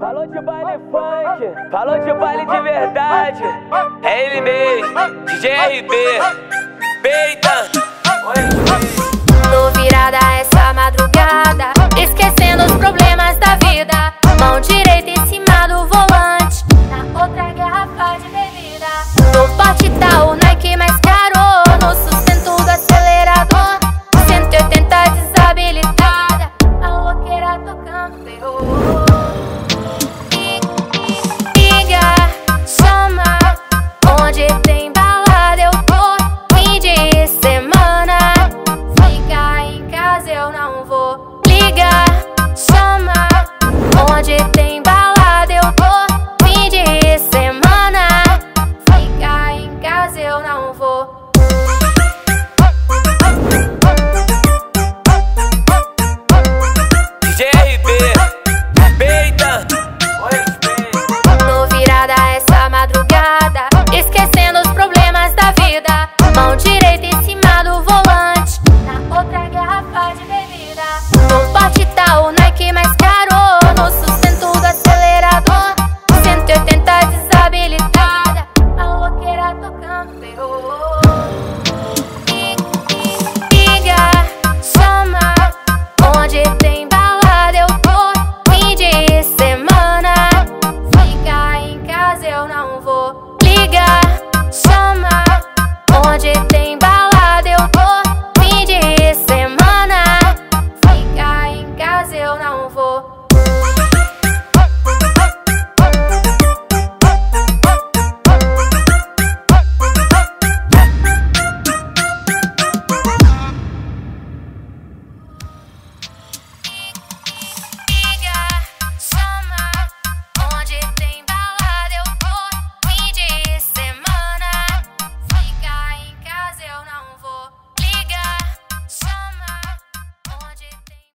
Falou de baile funk, falou de baile de verdade. É ele mesmo, DJ RB, peita. Tô virada essa madrugada, esquecendo os problemas da vida. Mão direita em cima do volante, na outra garrafa de bebida. No parte tá o Nike mais caro, no sustento do acelerador. 180 desabilitada, a louqueira tocando terror. eu não vou ligar, chama. Onde tem balada, eu vou. Fim de semana, ficar em casa, eu não vou. Mão direita em cima do volante, na outra garrafa de 丈夫